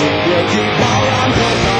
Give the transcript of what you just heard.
Sing your deep while I'm